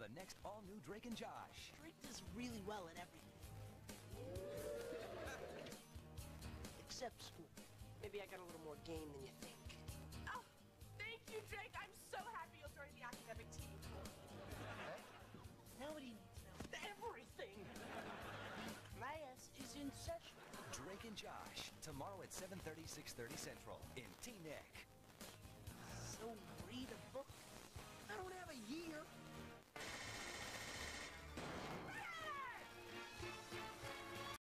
the next all-new Drake and Josh. Drake does really well at everything. Except school. Maybe I got a little more game than you think. Oh, thank you, Drake. I'm so happy you'll join the academic team. Now what do you need to know? Everything. Class is in session. Drake and Josh, tomorrow at 7.30, 6.30 Central in TEENick.